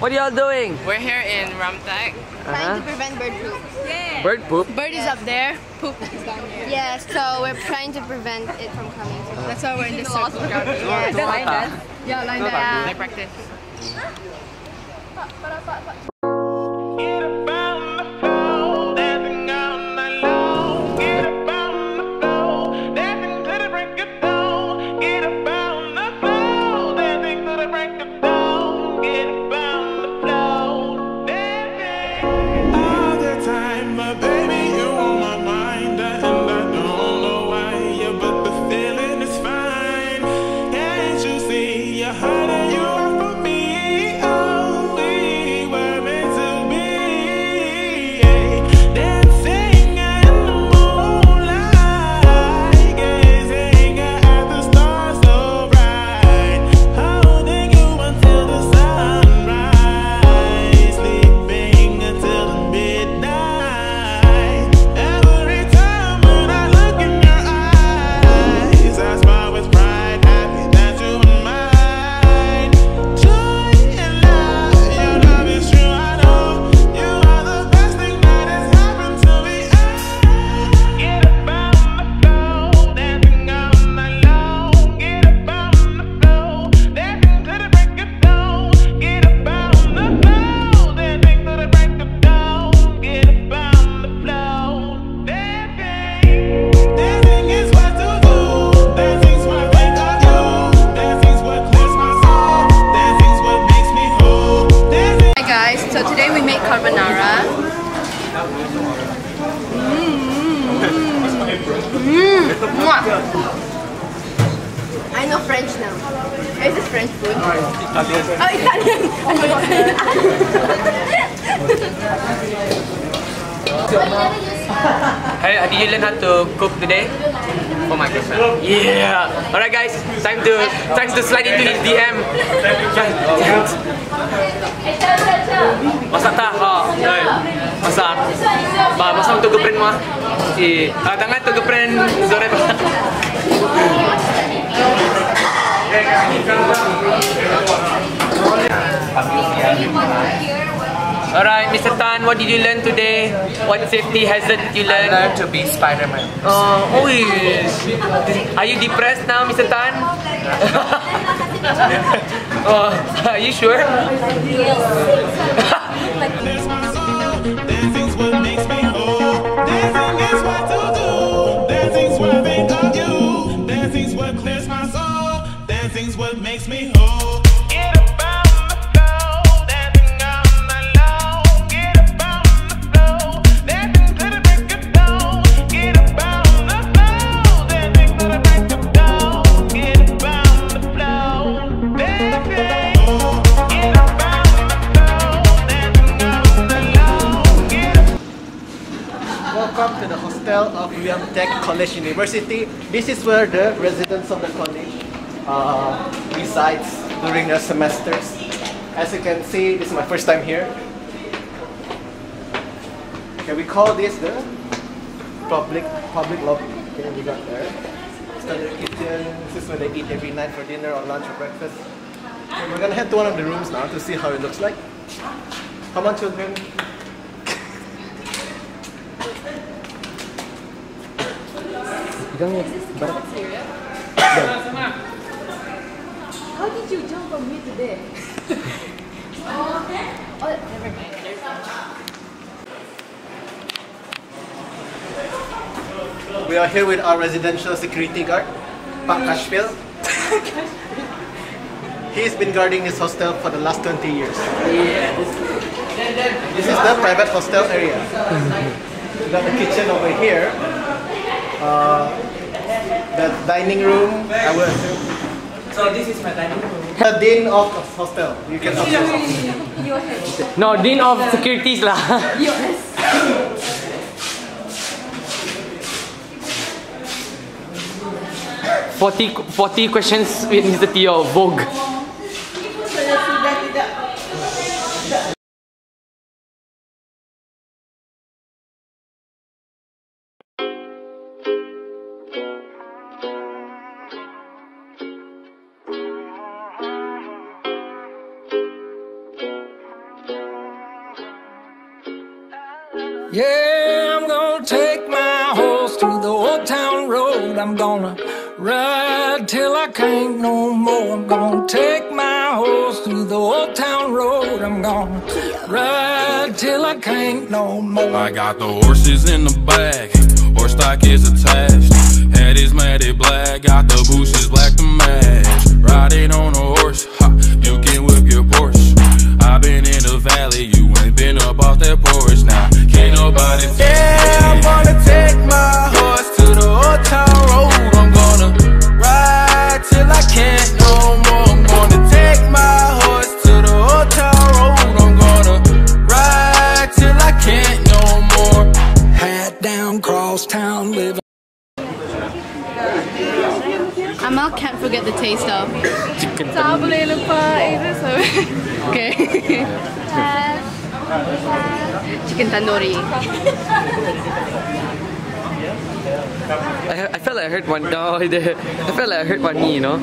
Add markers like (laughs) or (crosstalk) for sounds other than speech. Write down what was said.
What are y'all doing? We're here in Riam Tech. Uh-huh. Trying to prevent bird poop. Bird poop. Bird is up there, poop is down here. Yeah, so we're trying to prevent it from coming. to us. That's why we're in the circle. Yes. Yeah, line Tumatak. that. Like practice. See know French now. Is this French food? Oh, Italian. Hey, did you learn how to cook today? Oh my goodness. Yeah. Alright guys, time to time to slide into his DM. Masak tak? Oh, okay. Masak. Ba, masak untuk girlfriend mo ah. Si, ah, tangan untuk girlfriend Zore ba? Alright, Mr. Tan, what did you learn today? What safety hazard did you learn? Learn to be Spider-Man. Oh, oh, yes. Are you depressed now, Mr. Tan? (laughs) oh, are you sure? (laughs) (laughs) long. Get up. Welcome to the hostel of Riam Tech College University. This is where the residents of the college uh, resides during the semesters. As you can see, this is my first time here. Okay, we call this the public public lobby. Okay, we got there. Standard kitchen. This is where they eat every night for dinner or lunch or breakfast. Okay, we're gonna head to one of the rooms now to see how it looks like. Come on, children. (laughs) How did you jump from here to there? We are here with our residential security guard, Pak Kashpil. He's been guarding this hostel for the last 20 years. This is the private hostel area. We got the kitchen over here. Uh, the dining room, I will assume. So this is my dining room. The dean of the hostel. You can observe. No, Dean of Securities lah. (laughs) Forty, 40 questions with Mr. Theo, Vogue. Yeah, I'm gonna take my horse through the old town road. I'm gonna ride till I can't no more. I'm gonna take my horse through the old town road. I'm gonna ride till I can't no more. I got the horses in the back, horse stock is attached. Head is matted black, got the bushes black old town road. I'm gonna ride till I can't no more. I'm gonna take my horse to the old town road. I'm gonna ride till I can't no more. Hat down, cross town, living. Amal can't forget the taste of Chicken Tak boleh lupa itu so. (laughs) Okay. (laughs) Chicken tandoori. (laughs) I, I felt like I hurt one. No, (laughs) I felt like I heard one knee, you know.